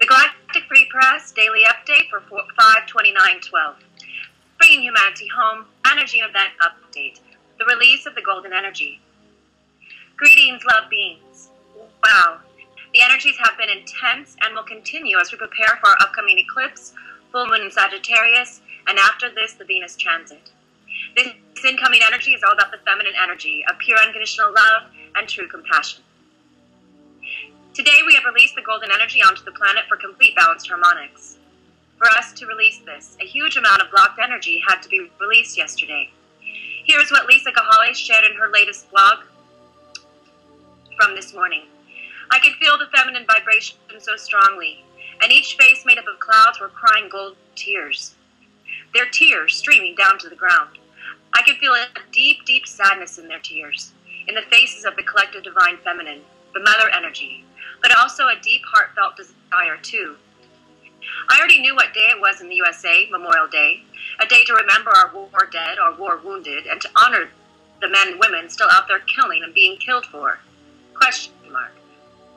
The Galactic Free Press daily update for 52912. Bringing humanity home, energy event update. The release of the golden energy. Greetings, love beings. Wow. The energies have been intense and will continue as we prepare for our upcoming eclipse, full moon in Sagittarius, and after this, the Venus transit. This incoming energy is all about the feminine energy of pure unconditional love and true compassion. Today we have released the golden energy onto the planet for complete balanced harmonics. For us to release this, a huge amount of blocked energy had to be released yesterday. Here's what Lisa Gawlas shared in her latest blog from this morning. I could feel the feminine vibration so strongly, and each face made up of clouds were crying gold tears. Their tears streaming down to the ground. I could feel a deep, deep sadness in their tears, in the faces of the collective divine feminine, the mother energy, but also a deep, heartfelt desire, too. I already knew what day it was in the USA, Memorial Day, a day to remember our war dead, our war wounded, and to honor the men and women still out there killing and being killed for. Question mark.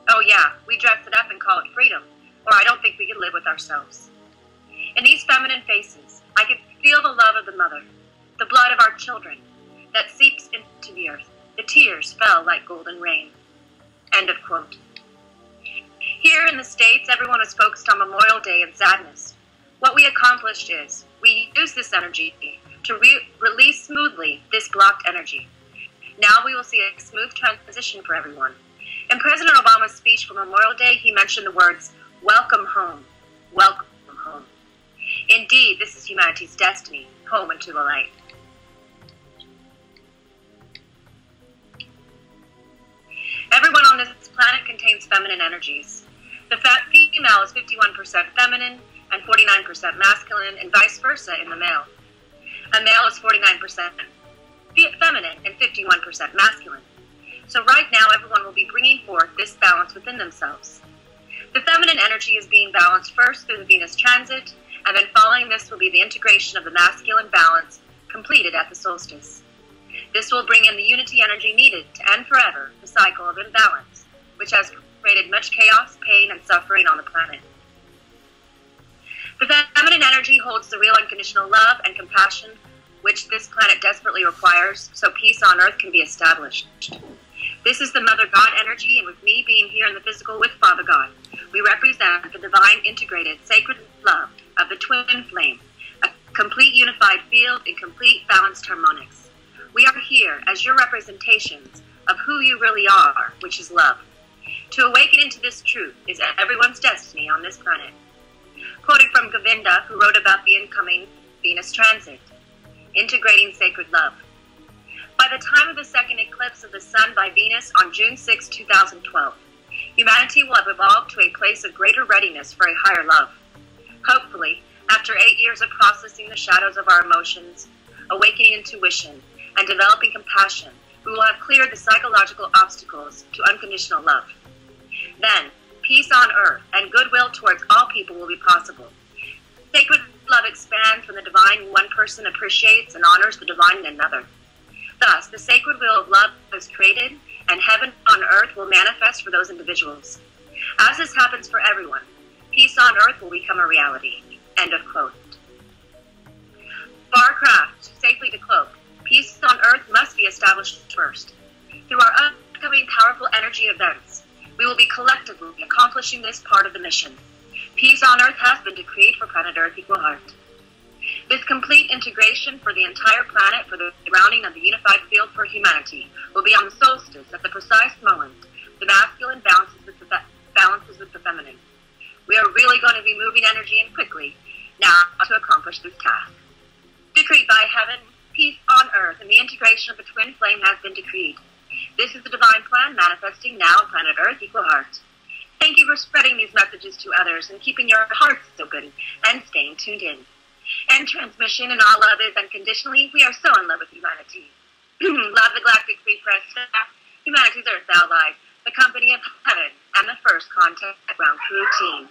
Oh yeah, we dress it up and call it freedom, or I don't think we could live with ourselves. In these feminine faces, I could feel the love of the mother, the blood of our children, that seeps into the earth. The tears fell like golden rain. End of quote. Here in the States, everyone was focused on Memorial Day and sadness. What we accomplished is we used this energy to re release smoothly this blocked energy. Now we will see a smooth transition for everyone. In President Obama's speech for Memorial Day, he mentioned the words, Welcome home, welcome home. Indeed, this is humanity's destiny, home into the light. Everyone on this planet contains feminine energies. The fat female is 51% feminine and 49% masculine, and vice versa in the male. A male is 49% feminine and 51% masculine. So, right now, everyone will be bringing forth this balance within themselves. The feminine energy is being balanced first through the Venus transit, and then following this will be the integration of the masculine balance completed at the solstice. This will bring in the unity energy needed to end forever the cycle of imbalance, which has created much chaos, pain, and suffering on the planet. The feminine energy holds the real unconditional love and compassion which this planet desperately requires so peace on earth can be established. This is the Mother God energy, and with me being here in the physical with Father God, we represent the divine integrated sacred love of the twin flame, a complete unified field in complete balanced harmonics. We are here as your representations of who you really are, which is love. To awaken into this truth is everyone's destiny on this planet. Quoted from Govinda, who wrote about the incoming Venus transit, integrating sacred love. By the time of the second eclipse of the Sun by Venus on June 6, 2012, humanity will have evolved to a place of greater readiness for a higher love. Hopefully, after eight years of processing the shadows of our emotions, awakening intuition, and developing compassion, we will have cleared the psychological obstacles to unconditional love. Then, peace on earth and goodwill towards all people will be possible. Sacred love expands when the divine one person appreciates and honors the divine in another. Thus, the sacred will of love is created, and heaven on earth will manifest for those individuals. As this happens for everyone, peace on earth will become a reality. End of quote. Barcraft, safely to cloak. Peace on earth must be established first. Through our upcoming powerful energy events, we will be collectively accomplishing this part of the mission. Peace on Earth has been decreed for planet Earth equal heart. This complete integration for the entire planet for the rounding of the unified field for humanity will be on the solstice at the precise moment the masculine balances with the, balances with the feminine. We are really going to be moving energy in quickly now to accomplish this task. Decreed by heaven, peace on earth, and the integration of the twin flame has been decreed. This is the divine plan manifesting now on planet Earth equal heart. Thank you for spreading these messages to others and keeping your hearts open and staying tuned in. End transmission and all love is unconditionally. We are so in love with humanity. love the Galactic Free Press staff, humanity's Earth allies, the company of heaven, and the first contact ground crew team.